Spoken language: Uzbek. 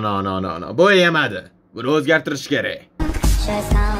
no no no no no. Bu yemadi buni o'zgartirish kerak Just